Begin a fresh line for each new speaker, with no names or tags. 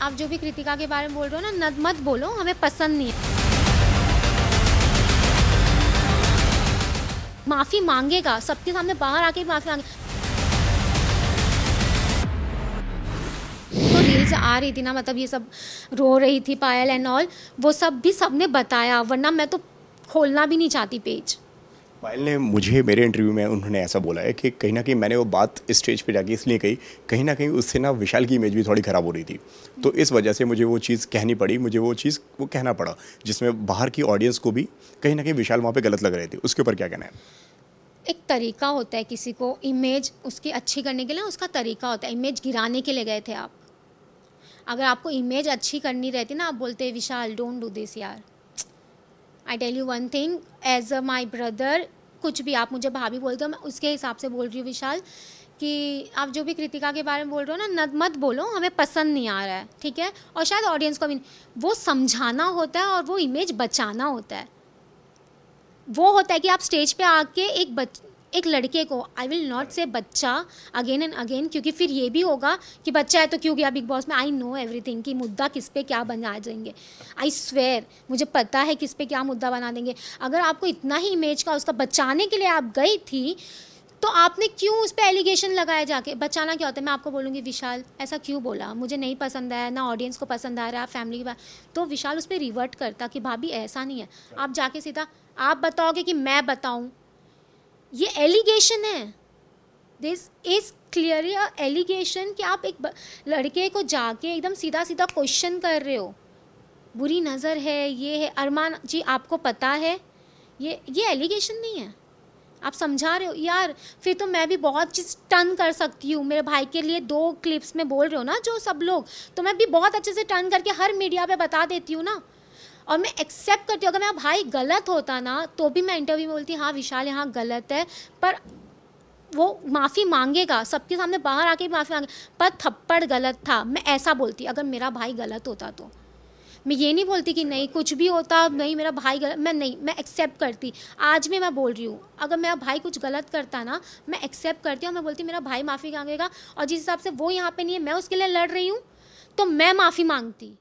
आप जो भी कृतिका के बारे में बोल रहे हो ना, न- मत बोलो, हमें पसंद नहीं है। माफ़ी मांगेगा, सबके सामने बाहर आके माफ़ी मांगे। तो रील्स आ रही थी ना मतलब ये सब रो रही थी, पायल एंड ऑल वो सब भी सबने बताया, वरना मैं तो खोलना भी नहीं चाहती पेज।
पायल ने मुझे, मेरे इंटरव्यू में उन्होंने ऐसा बोला है कि कहीं ना कहीं मैंने वो बात स्टेज पे जाके इसलिए कही, कहीं ना कहीं उससे ना विशाल की इमेज भी थोड़ी ख़राब हो रही थी। तो इस वजह से मुझे वो चीज़ कहनी पड़ी, मुझे वो चीज़ वो कहना पड़ा, जिसमें बाहर की ऑडियंस को भी कहीं ना कहीं विशाल वहाँ पर गलत लग रहे थे। उसके ऊपर क्या कहना है?
एक तरीका होता है किसी को इमेज उसकी अच्छी करने के लिए, उसका तरीका होता है इमेज गिराने के लिए गए थे आप। अगर आपको इमेज अच्छी करनी रहती ना, आप बोलते, विशाल डोंट डू दिस यार। I tell you one thing as a my brother कुछ भी आप मुझे भाभी बोलते हो मैं उसके हिसाब से बोल रही हूँ विशाल, कि आप जो भी कृतिका के बारे में बोल रहे हो ना मत बोलो, हमें पसंद नहीं आ रहा है, ठीक है? और शायद ऑडियंस को भी वो समझाना होता है और वो इमेज बचाना होता है। वो होता है कि आप स्टेज पे आके एक बच एक लड़के को आई विल नॉट से बच्चा अगेन एंड अगेन क्योंकि फिर ये भी होगा कि बच्चा है तो क्यों गया बिग बॉस में? आई नो एवरीथिंग कि मुद्दा किस पे क्या बना देंगे आई स्वेयर मुझे पता है किस पे क्या मुद्दा बना देंगे। अगर आपको इतना ही इमेज का उसका बचाने के लिए आप गई थी तो आपने क्यों उस पर एलिगेशन लगाया जाके? बचाना क्या होता है? मैं आपको बोलूँगी, विशाल, ऐसा क्यों बोला? मुझे नहीं पसंद आया, ना ऑडियंस को पसंद आ रहा फैमिली की तो विशाल उस पर रिवर्ट करता कि, भाभी, ऐसा नहीं है। आप जाके सीधा, आप बताओगे कि मैं बताऊँ? ये एलिगेशन है। दिस इज़ क्लियरली एलिगेशन कि आप एक लड़के को जाके एकदम सीधा सीधा क्वेश्चन कर रहे हो। बुरी नज़र है, ये है, अरमान जी, आपको पता है? ये ये एलिगेशन नहीं है। आप समझा रहे हो? यार, फिर तो मैं भी बहुत चीज़ टर्न कर सकती हूँ। मेरे भाई के लिए दो क्लिप्स में बोल रहे हो ना, जो सब लोग तो मैं भी बहुत अच्छे से टर्न करके हर मीडिया पे बता देती हूँ ना। और मैं एक्सेप्ट करती हूँ। अगर मेरा भाई गलत होता ना तो भी मैं इंटरव्यू में बोलती हाँ विशाल यहाँ गलत है। पर वो माफ़ी मांगेगा, सबके सामने बाहर आके भी माफ़ी मांगे। पर थप्पड़ गलत था, मैं ऐसा बोलती, अगर मेरा भाई गलत होता तो। मैं ये नहीं बोलती कि नहीं, कुछ भी होता, नहीं, मेरा भाई गलत, मैं नहीं, मैं एक्सेप्ट करती। आज भी मैं बोल रही हूँ, अगर मेरा भाई कुछ गलत करता ना, मैं एक्सेप्ट करती हूँ मैं बोलती, मेरा भाई माफ़ी मांगेगा। और जिस हिसाब से वो यहाँ पे नहीं है, मैं उसके लिए लड़ रही हूँ तो मैं माफ़ी मांगती।